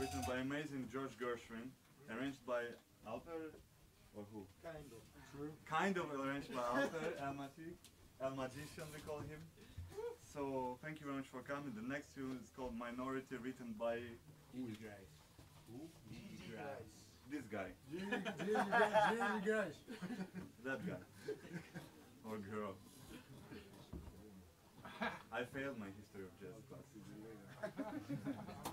written by amazing George Gershwin, arranged by Alper or who? Kind of. True. Kind of arranged by Alper Elmaci, El Magician we call him. So thank you very much for coming. The next tune is called Minority, written by who is guys. who? These guys. This guy, Gee, gee, guys. that guy, or girl. I failed my history of jazz class.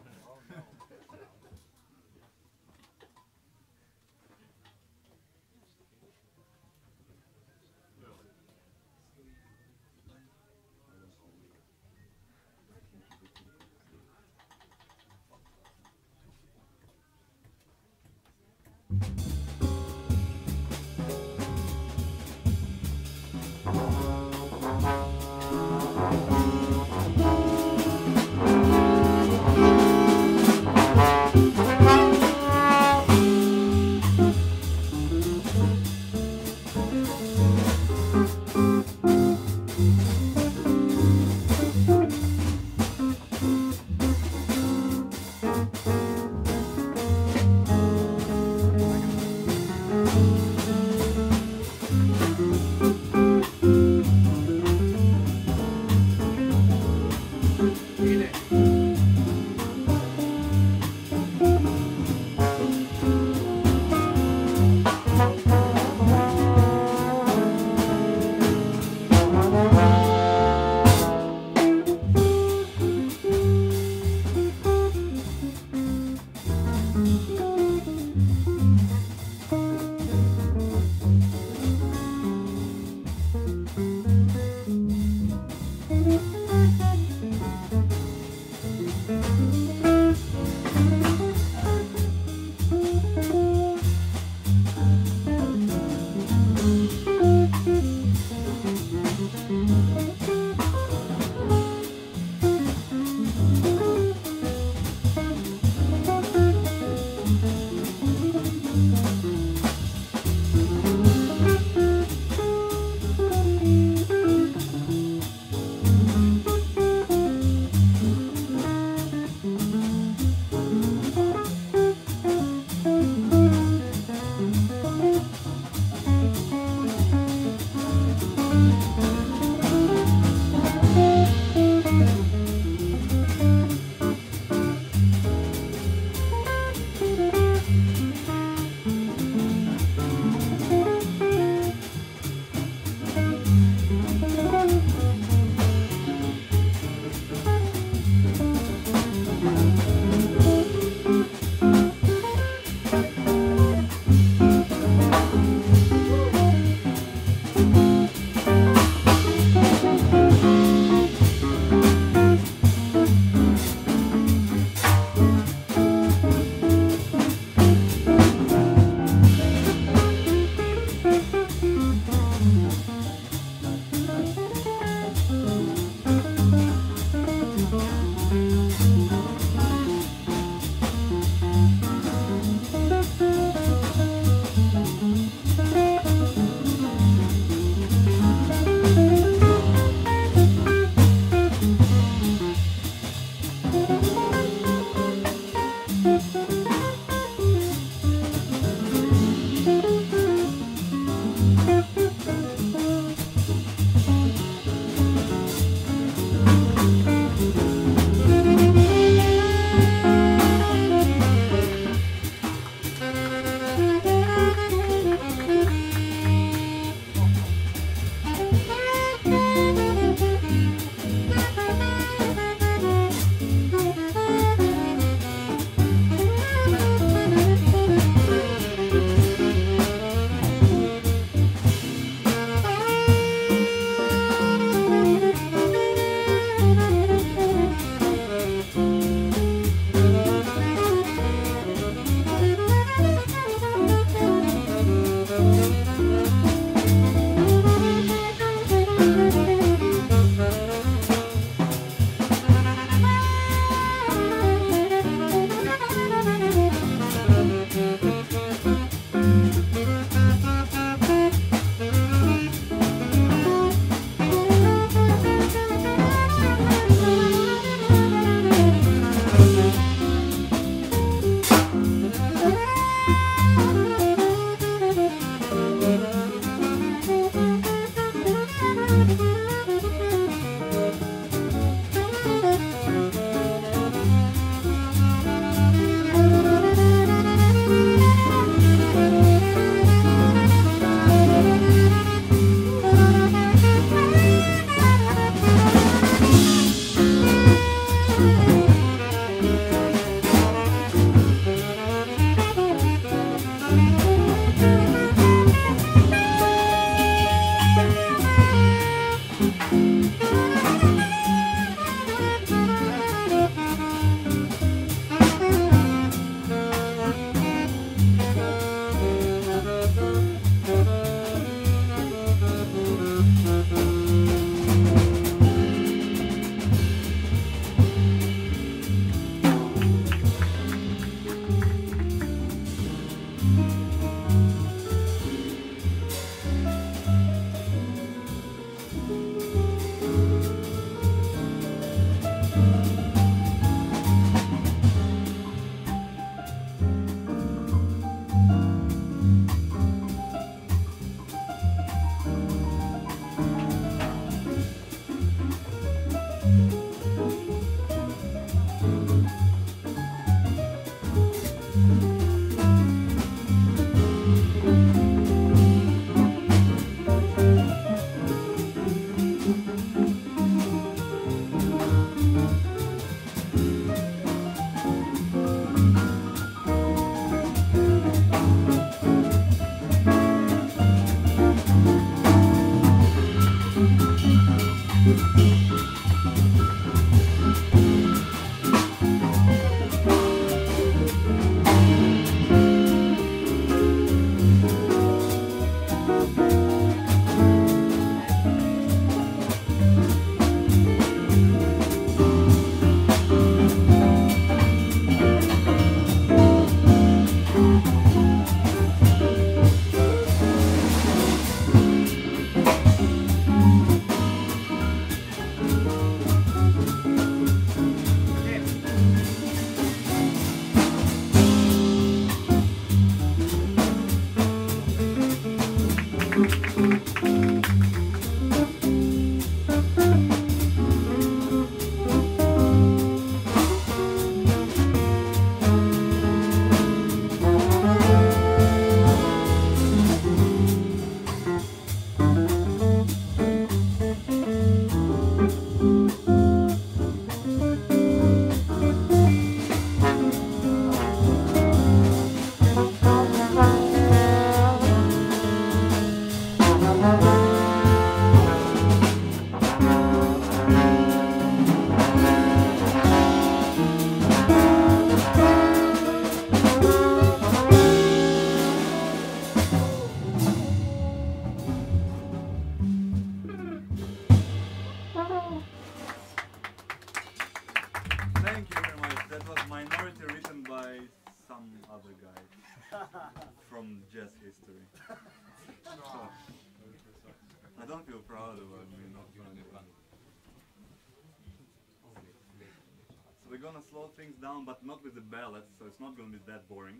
gonna slow things down, but not with the ballads, so it's not gonna be that boring.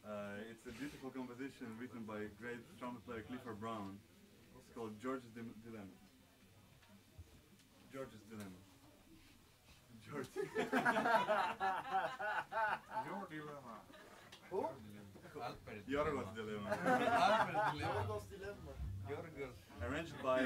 Uh, it's a beautiful composition written by great trumpet player Clifford Brown. It's called George's Dim- Dilemma. George's Dilemma. George. Your dilemma. Alfred. Jorgos Dilemma. Alfred dilemma. Jorgos dilemma. Jorgos. Arranged by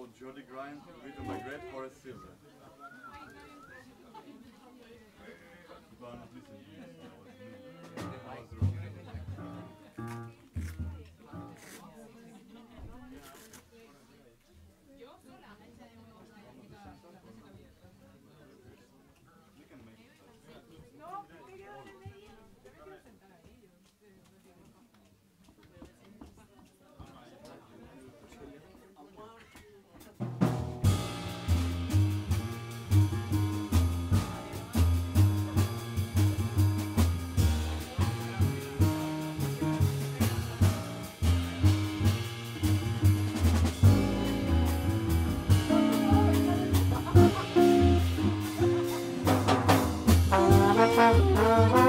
called Jody Grind, written by great Horace Silver. Thank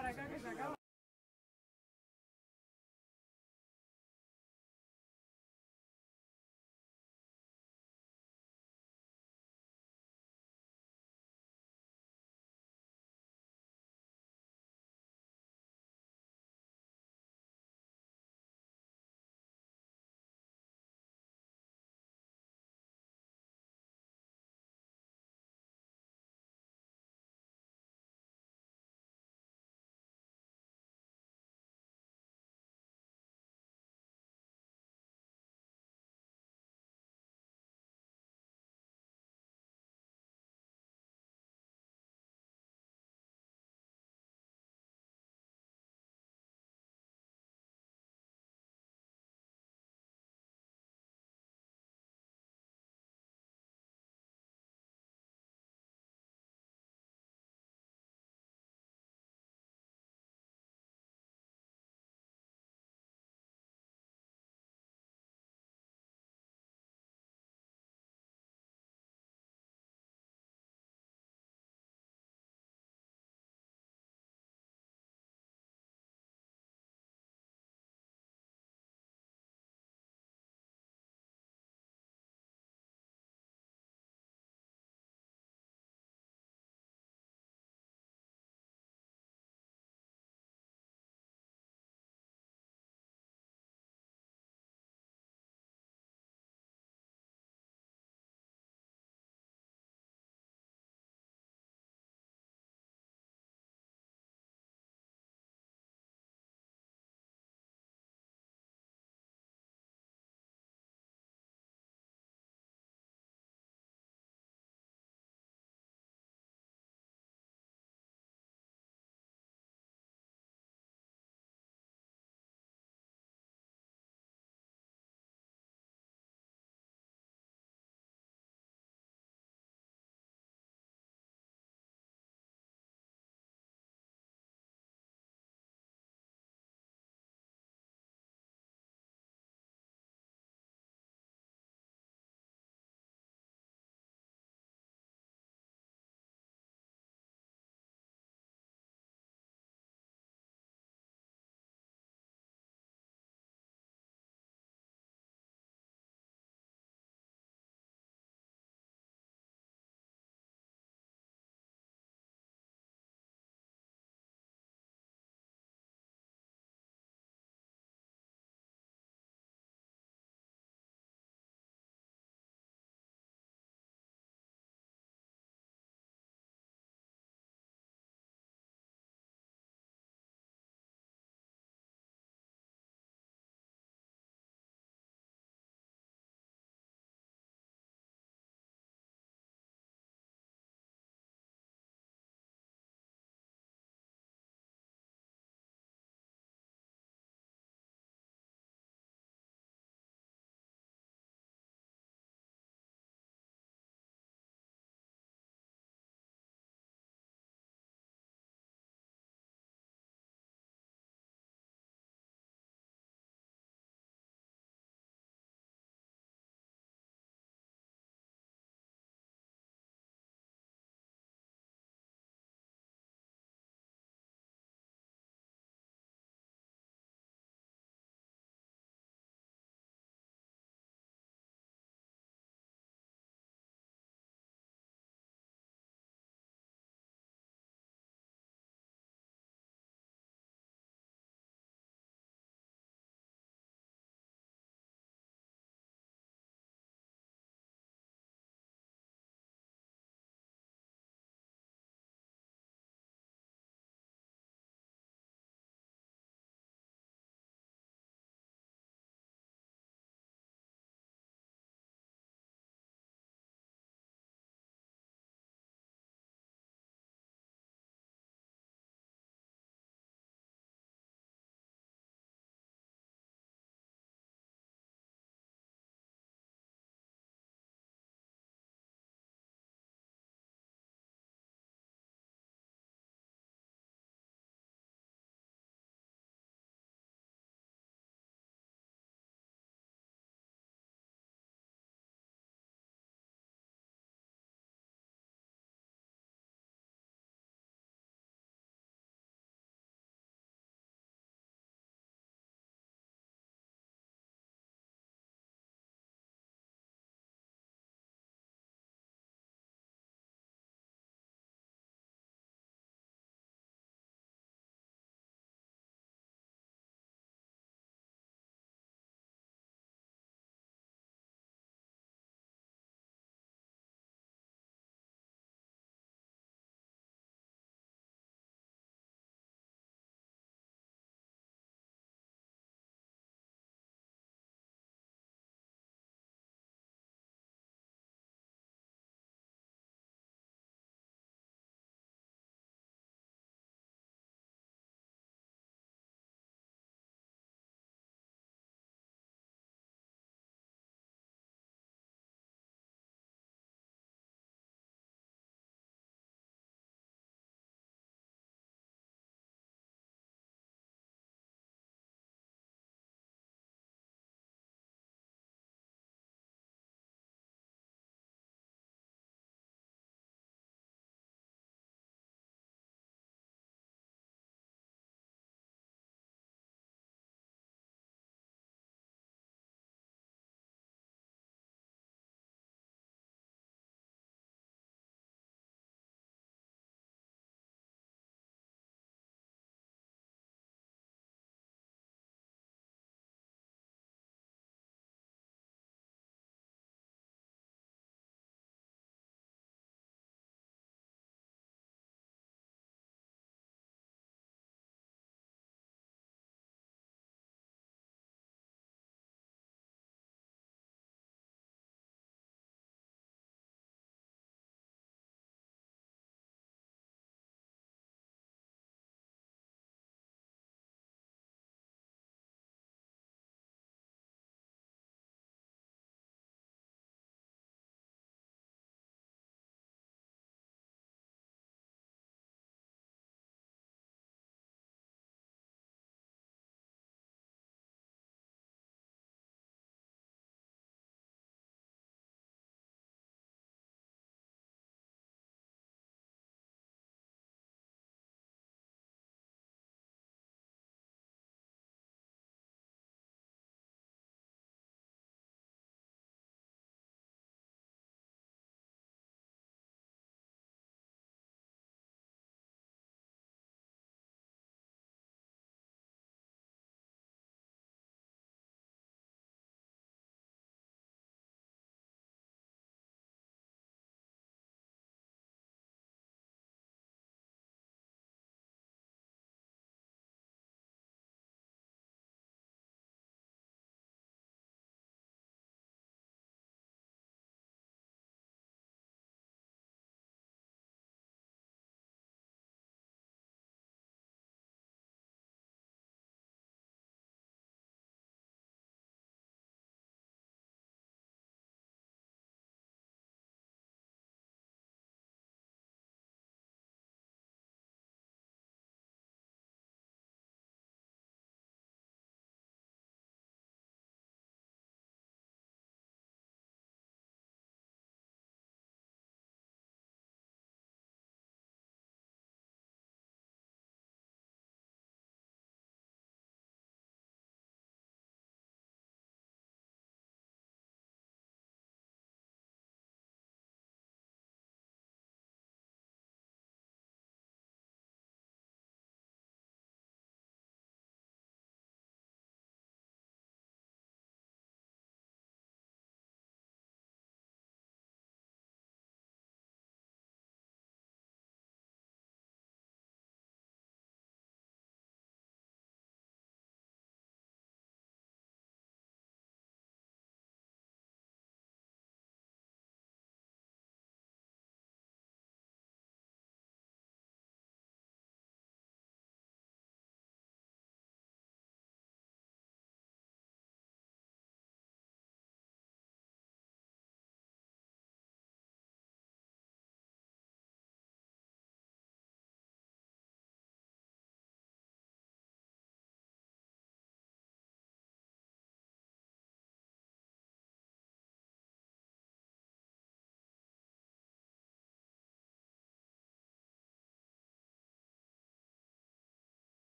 para acá que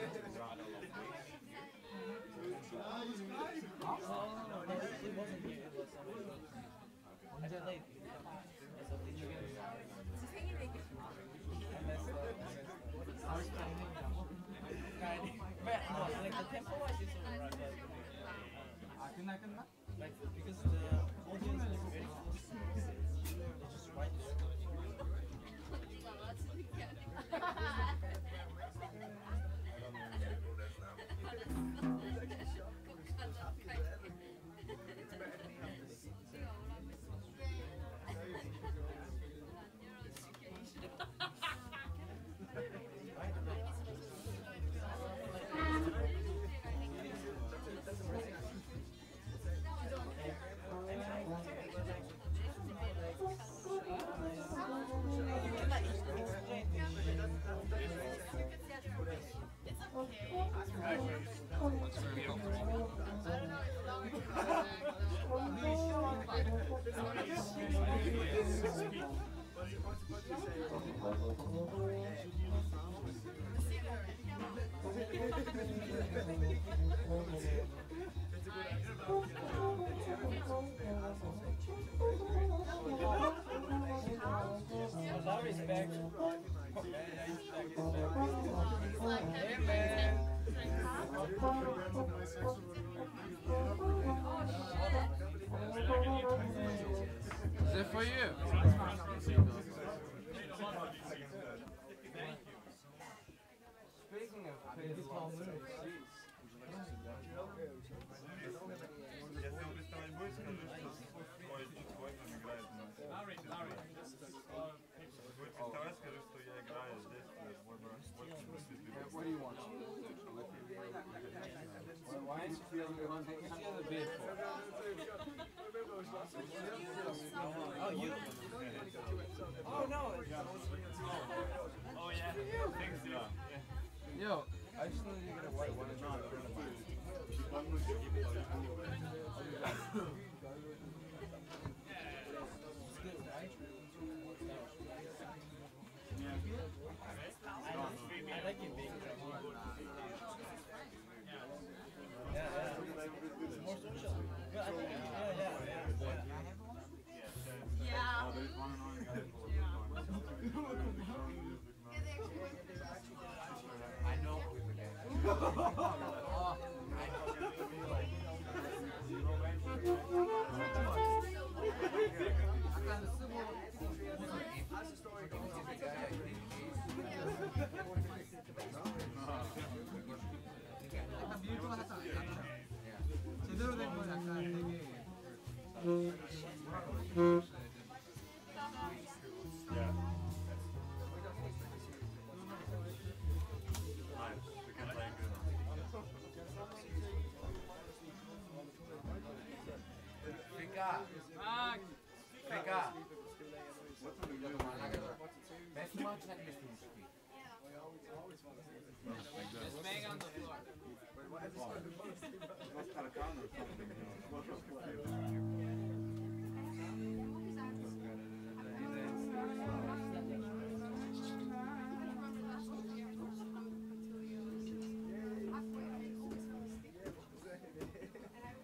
Gracias. Thank you.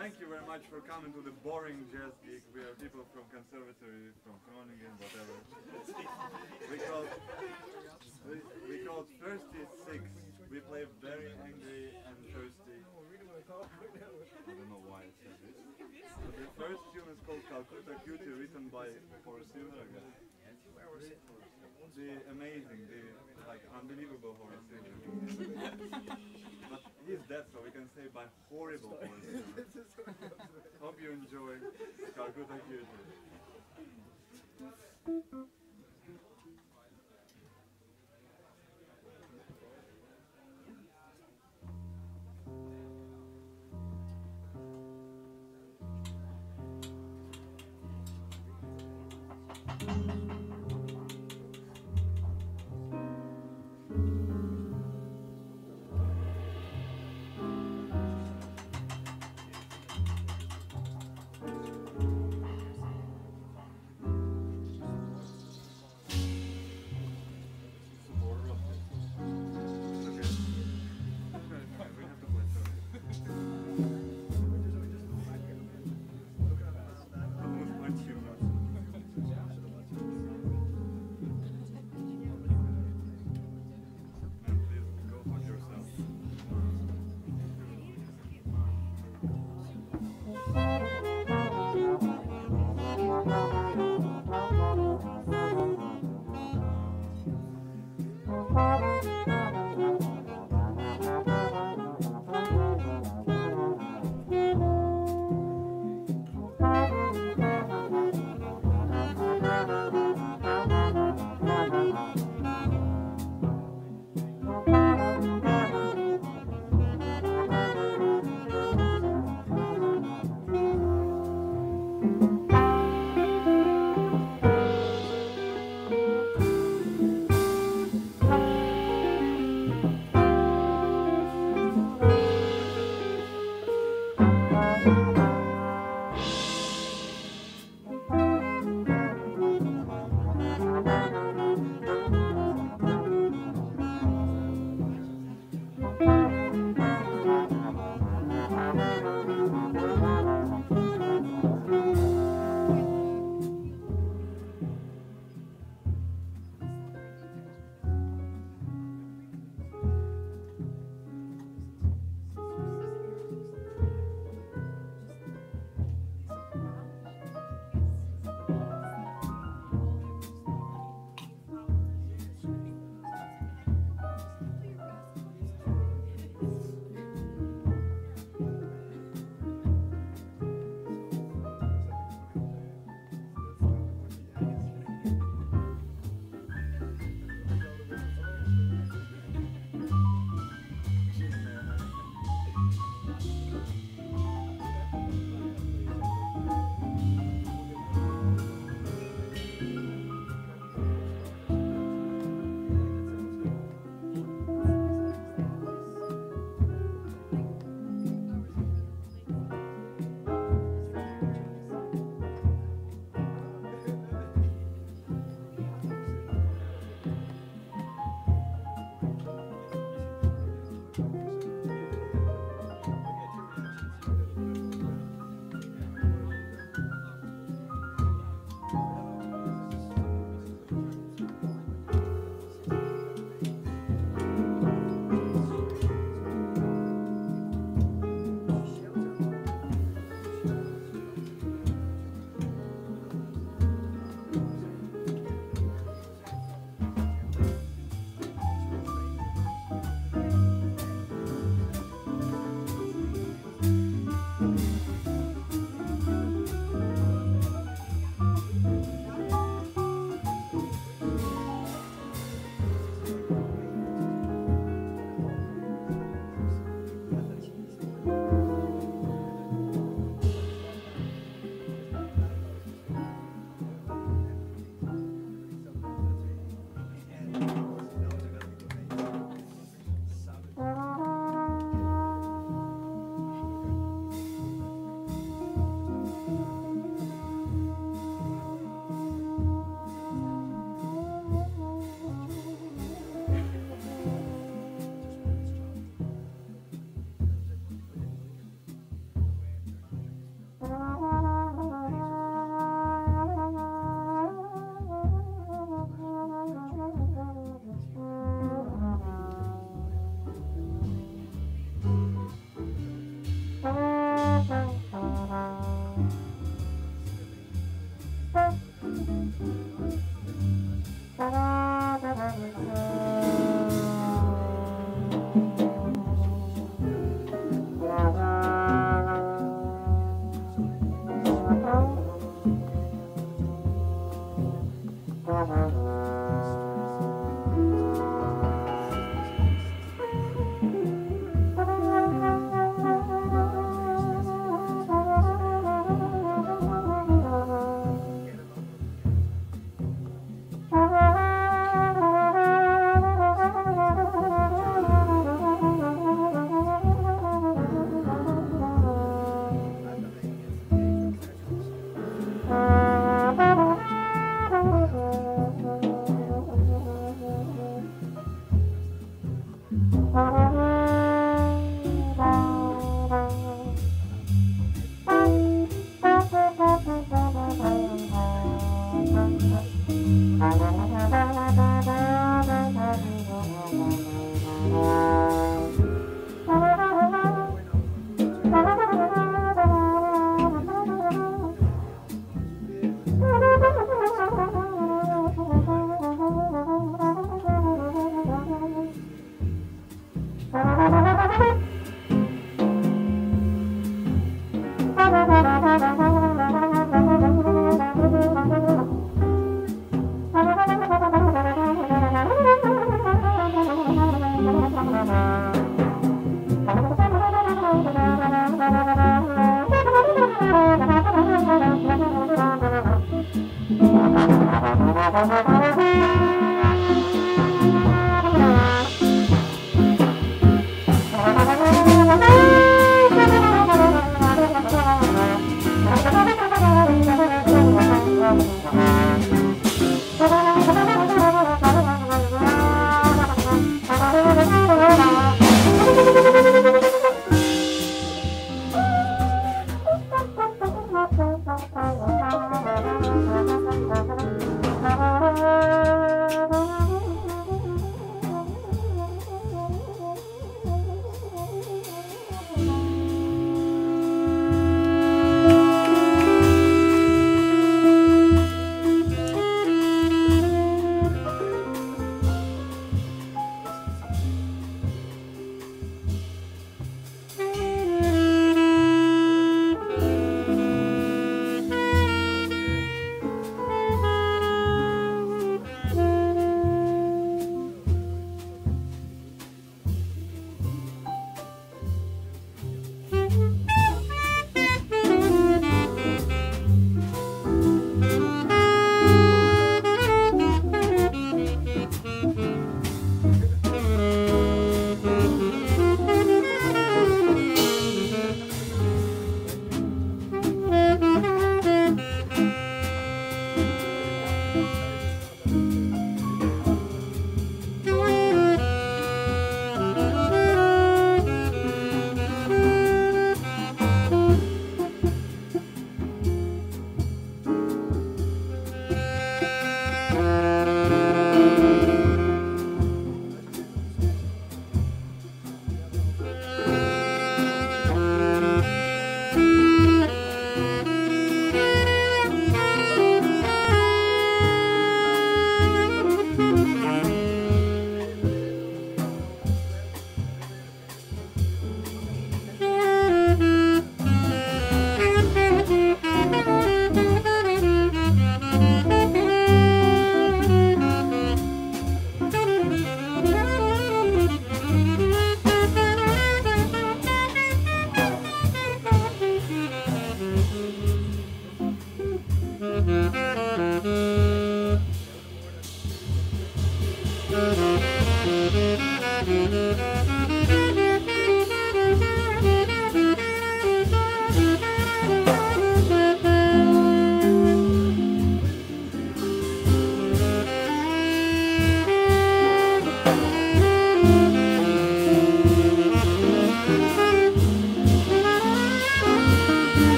Thank you very much for coming to the boring jazz gig. We are people from conservatory, from Groningen, whatever. We call we, we call 36. We play very angry thirsty. I don't know why I said this. The first tune is called Calcutta Cutie, written by Horace Silver, I guess. The amazing, the like unbelievable Horace Silver. but he's dead, so we can say by horrible Horace. Hope you enjoy Calcutta Cutie.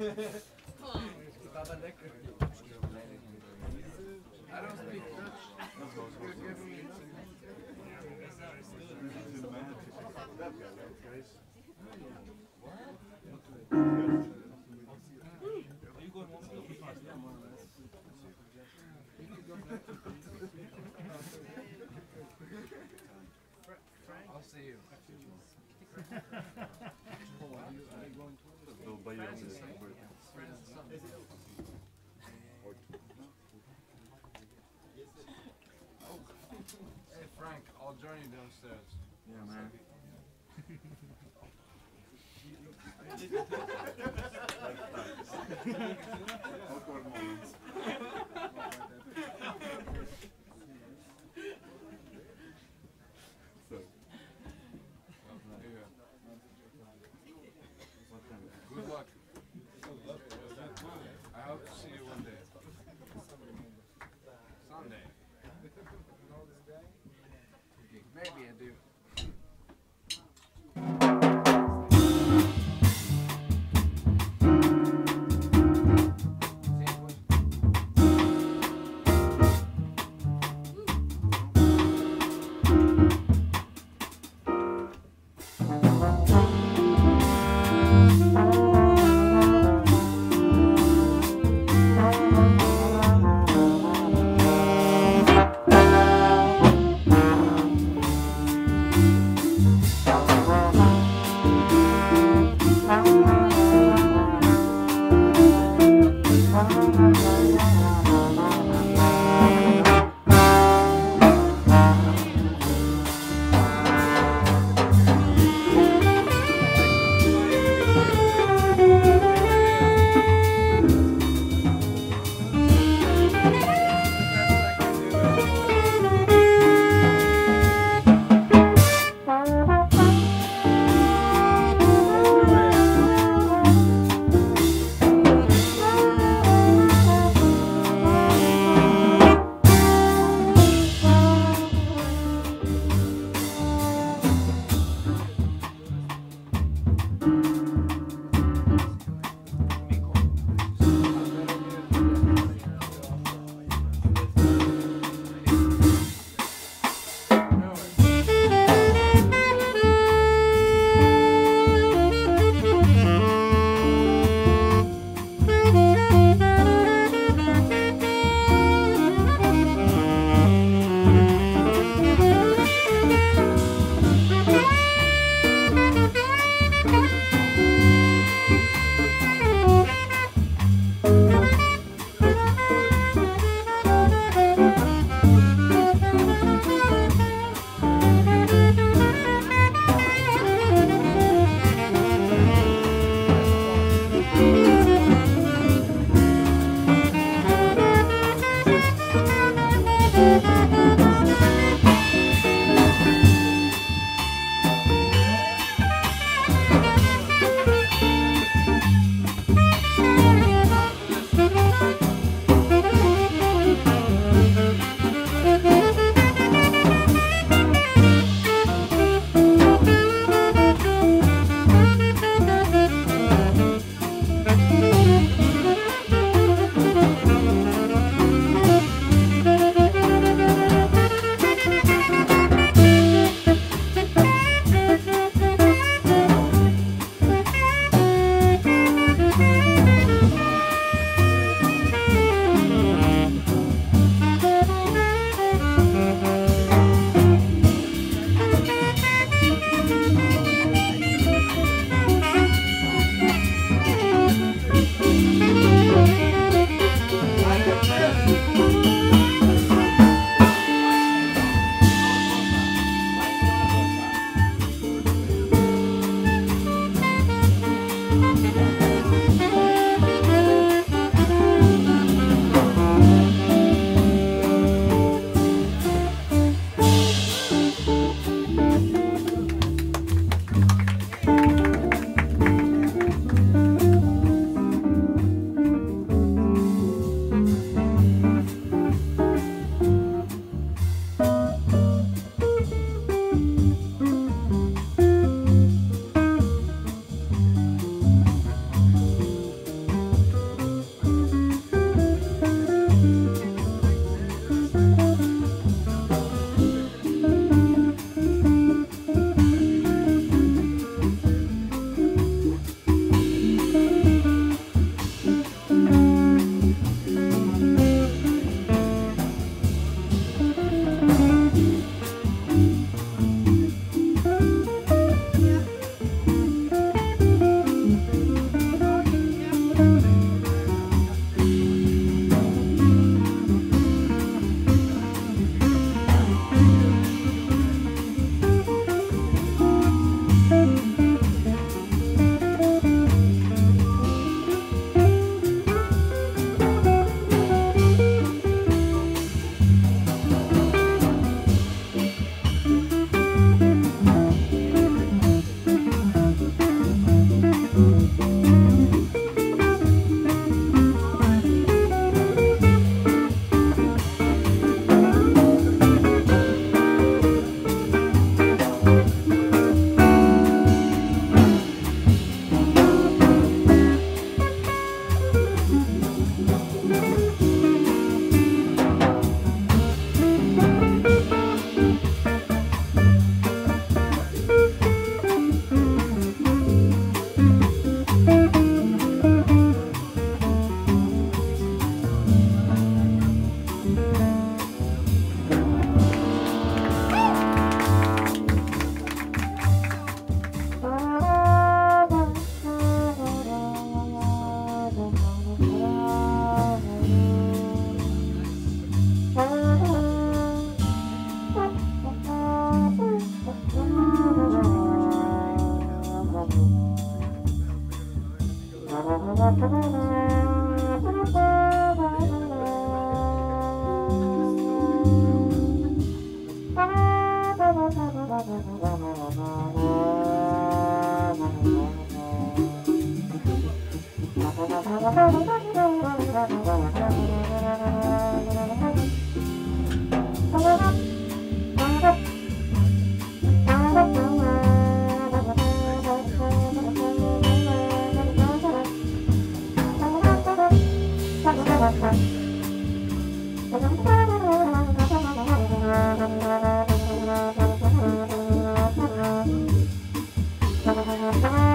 I don't speak Dutch. I'll see you. Buy you this. I'll join downstairs. Yeah, man. Thank Bye.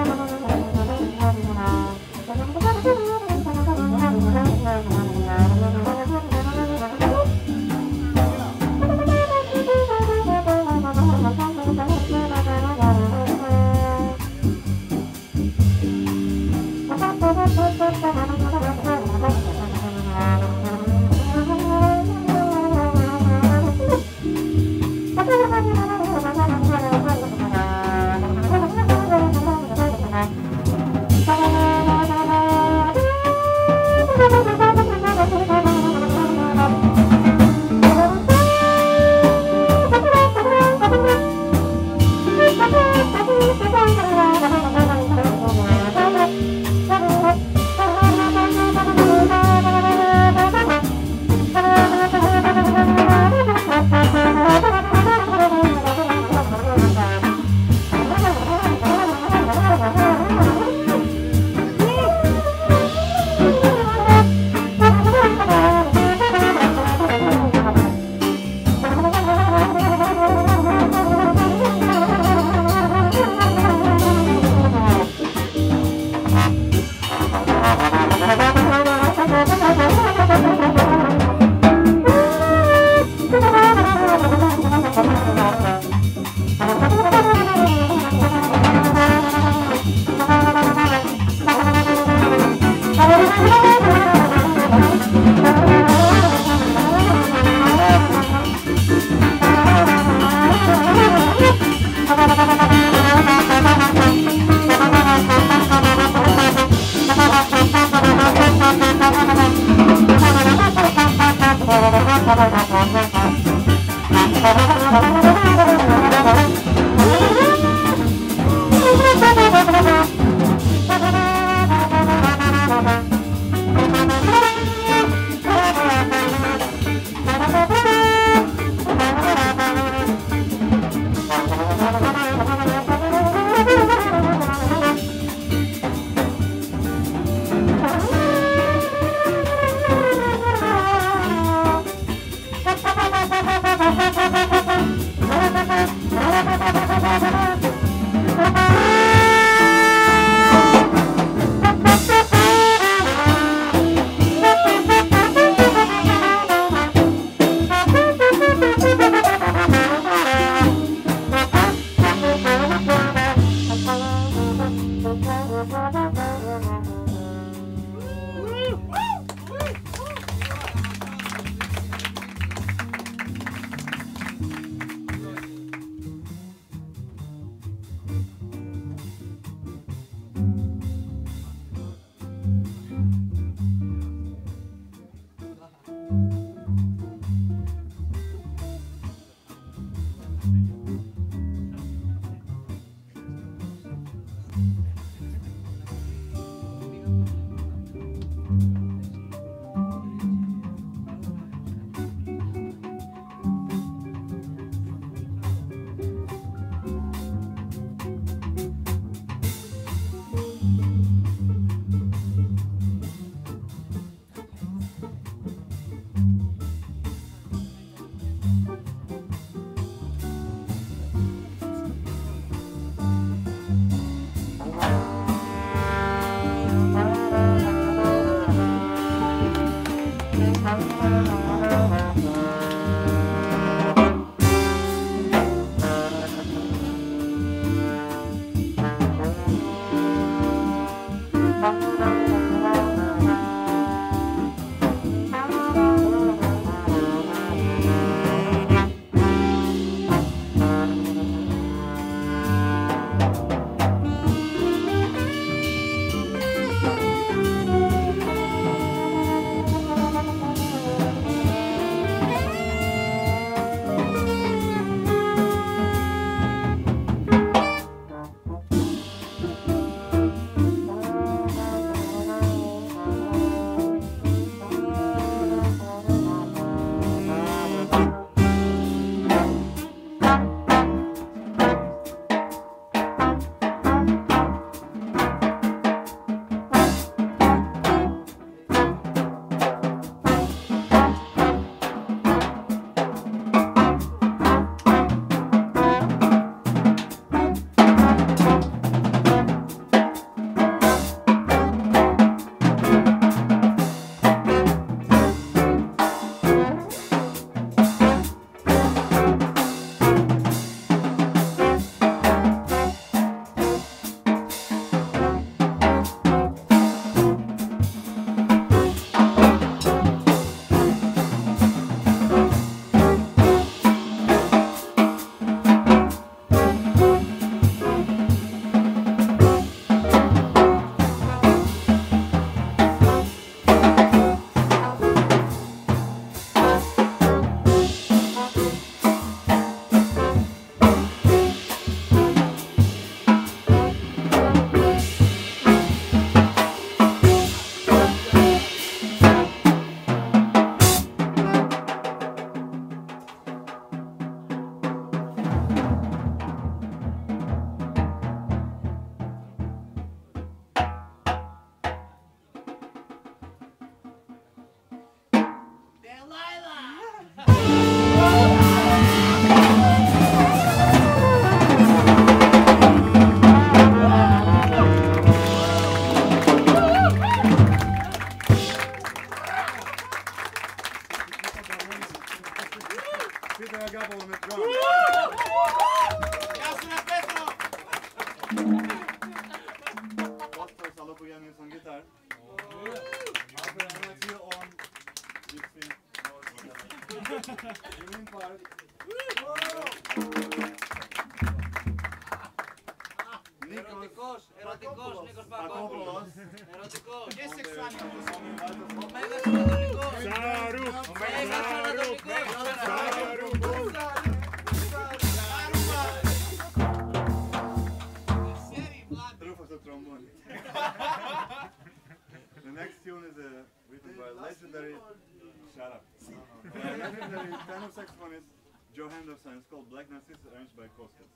Pregnancies Arranged by Kostas.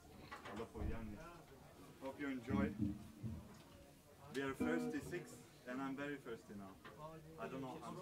Hello for young. Hope you enjoy. We are thirsty six, and I'm very thirsty now. I don't know. I'm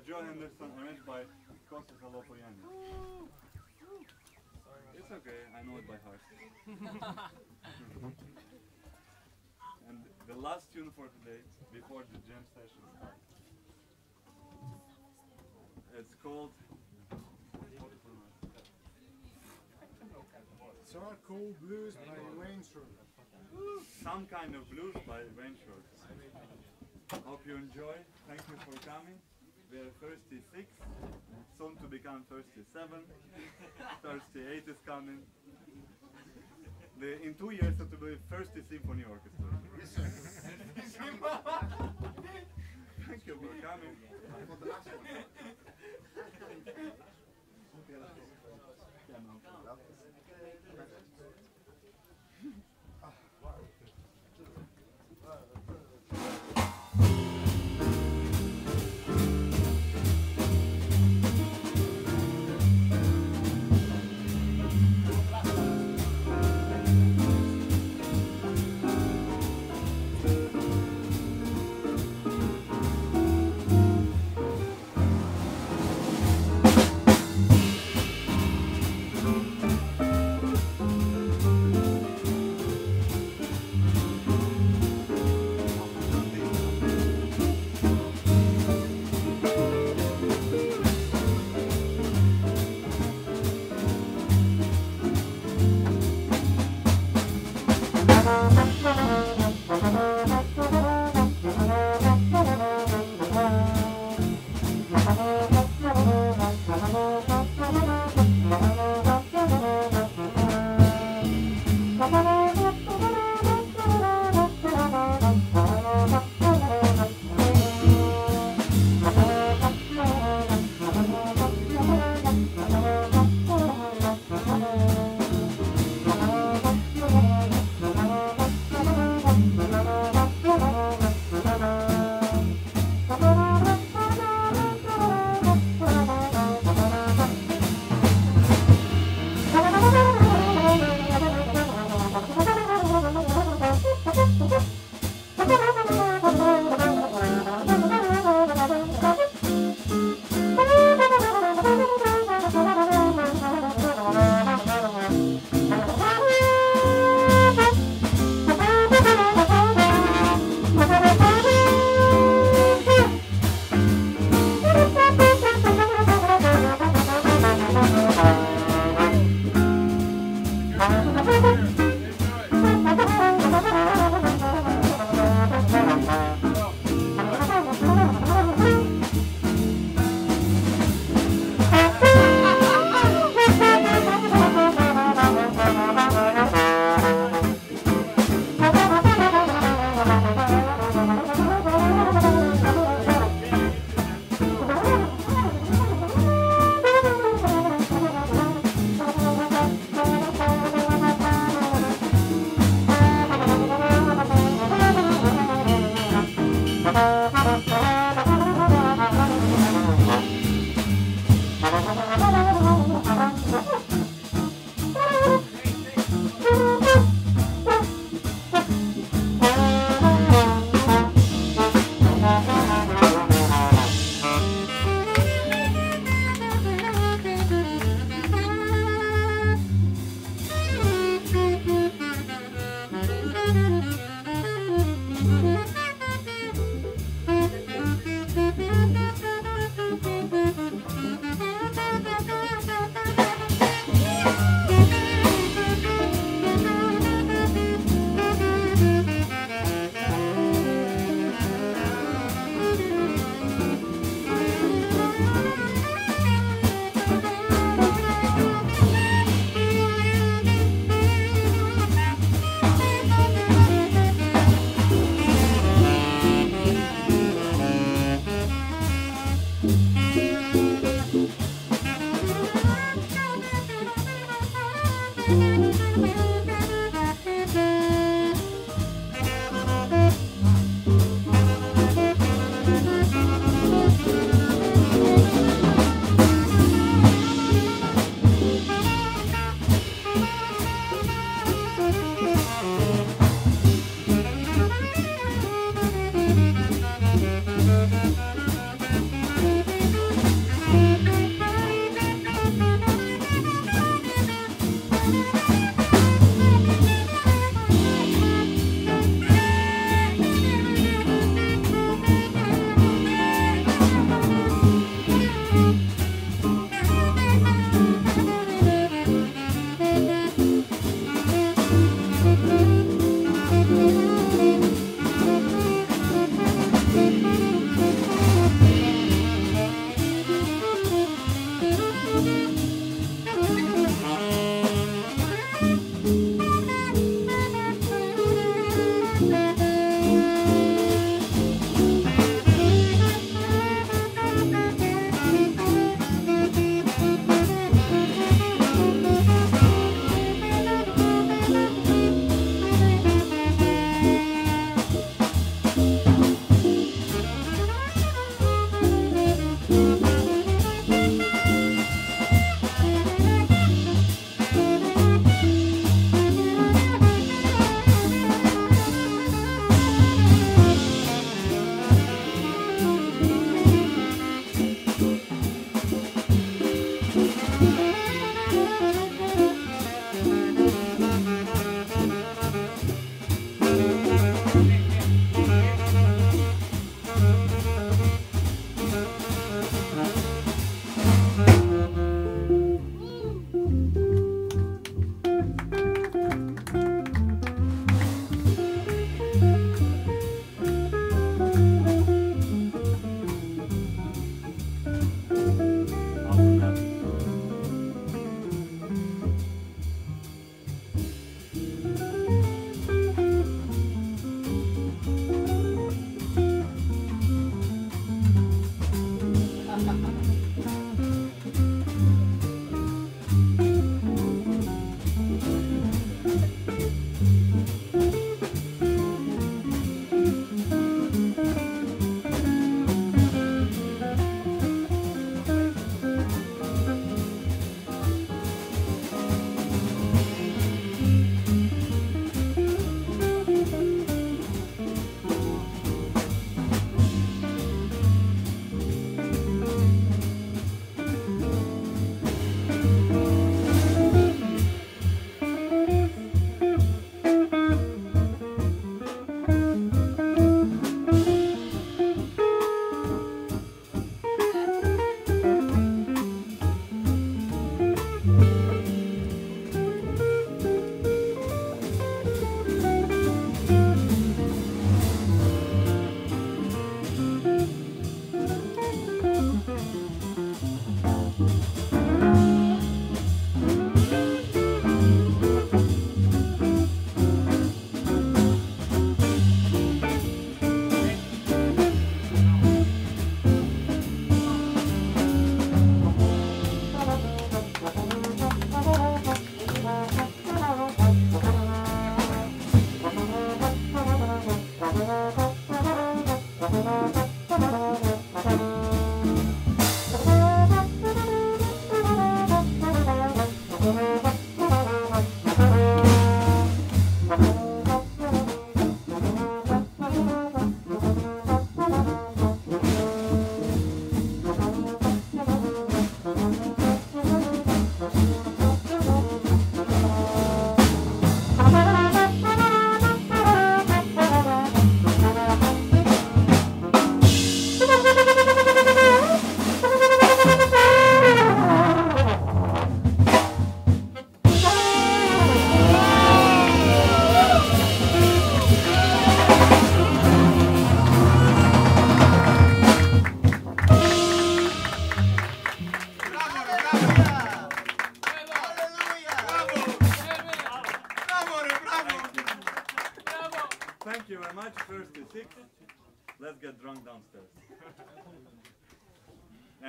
by Joe arranged by Kostas Aloupogiannis. It's okay, I know it by heart. and the last tune for today, before the jam session starts, it's called. Charcoal Blues by Wayne Shore. Some kind of blues by Wayne Short. Hope you enjoy. Thank you for coming. We are 36, soon to become 37. 38 is coming. The, in two years it will be 30 Symphony Orchestra. Thank you for coming. Thank ハハハハ!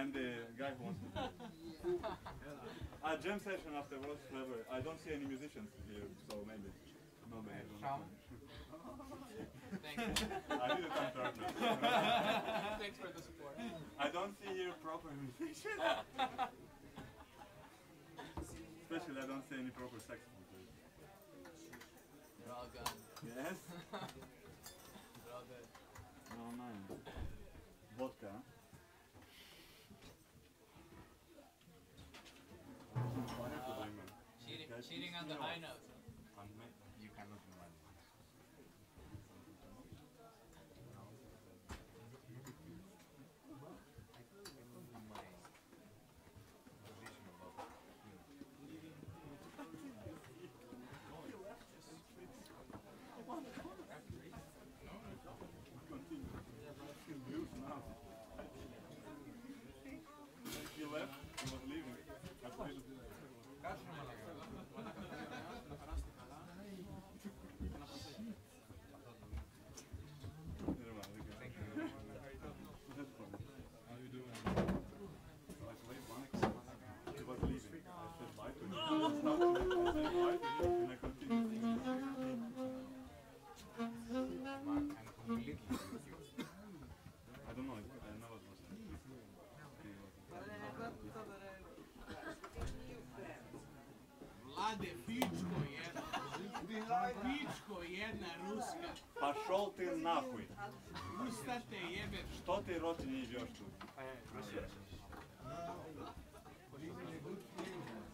and the guy who wants to play. A jam session after World Flavor. I don't see any musicians here, so maybe. No, maybe. Thanks. I need a on. Thanks for the support. I don't see here proper musicians. Especially I don't see any proper saxophone. They're all gone. Yes. I know.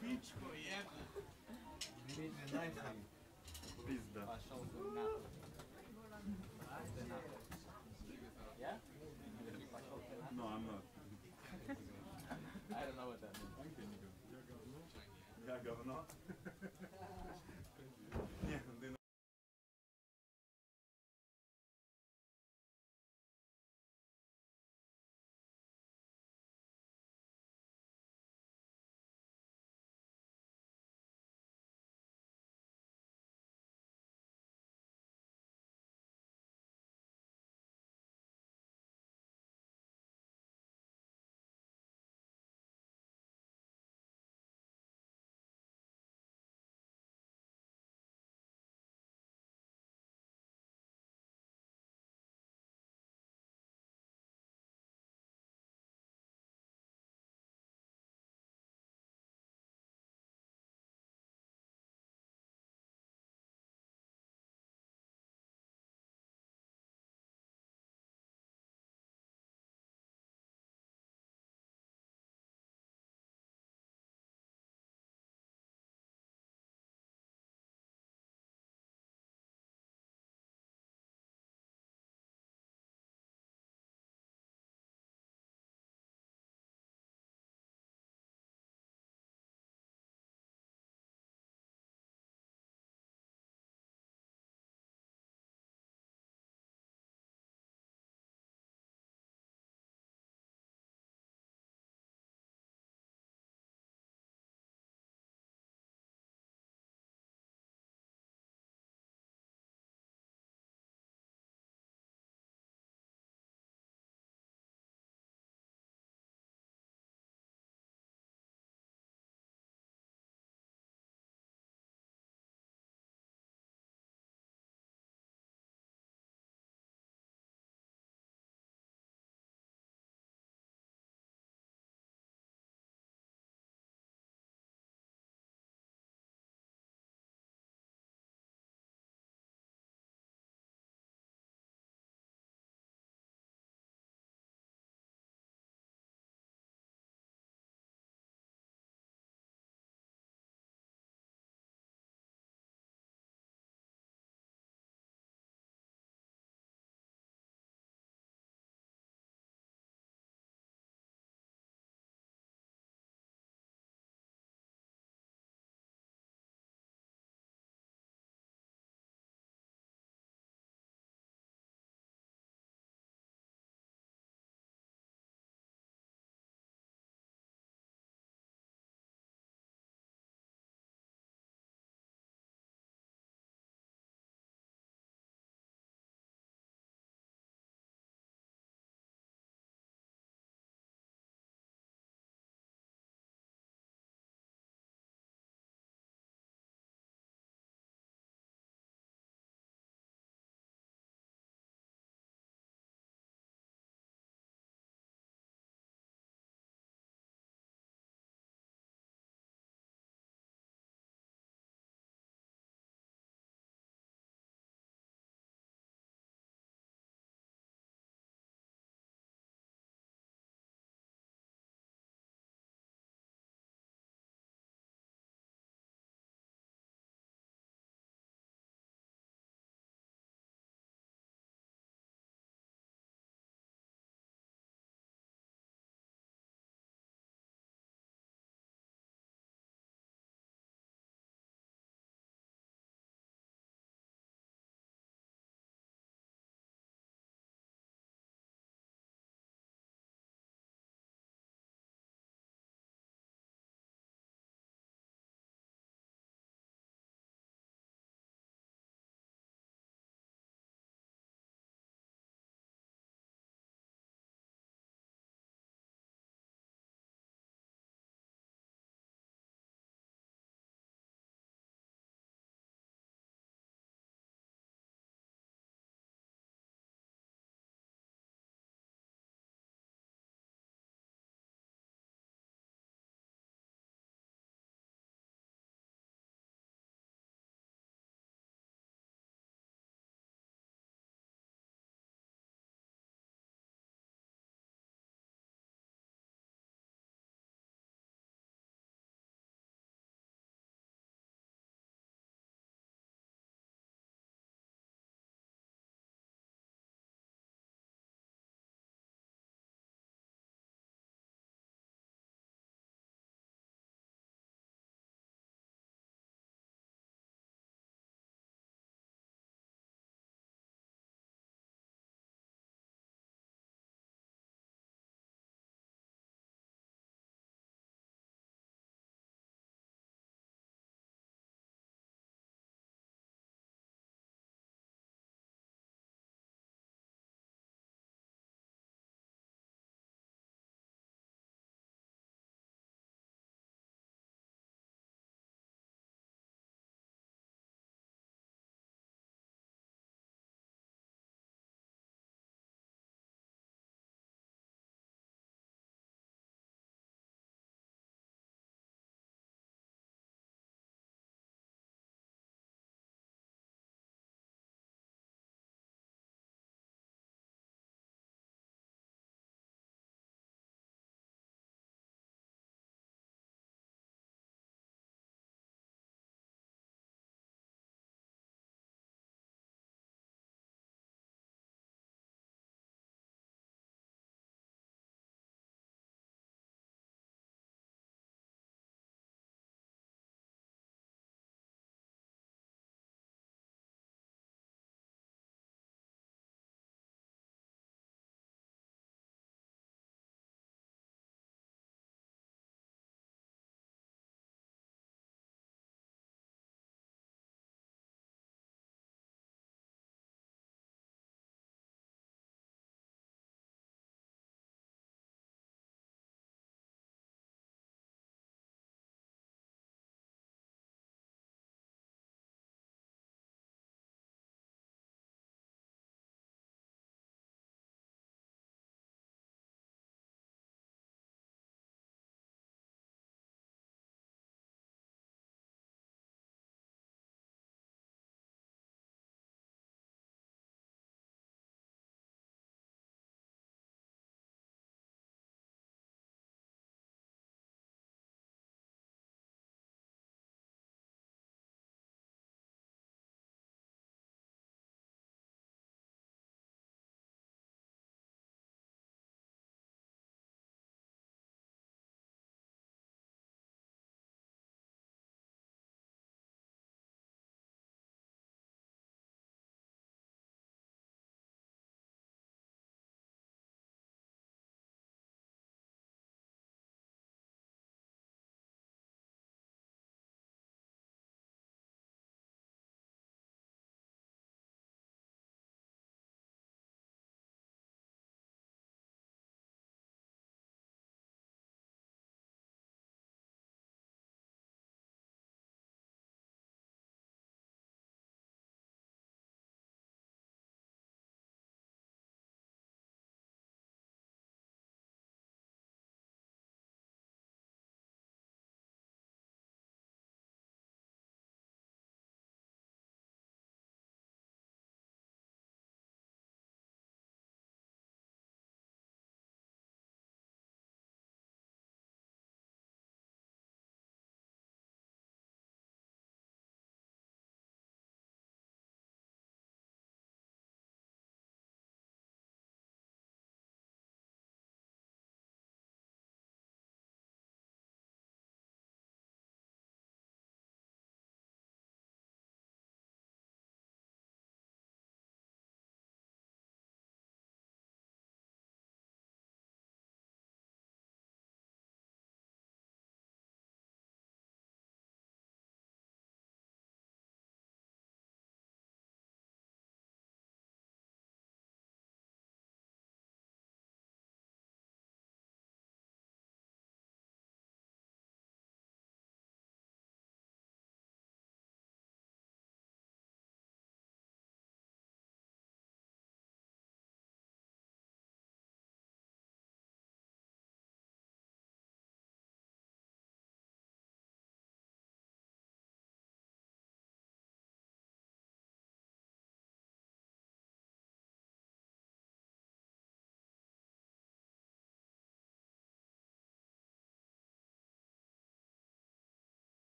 Pičko jebno. Vidite, najsnije.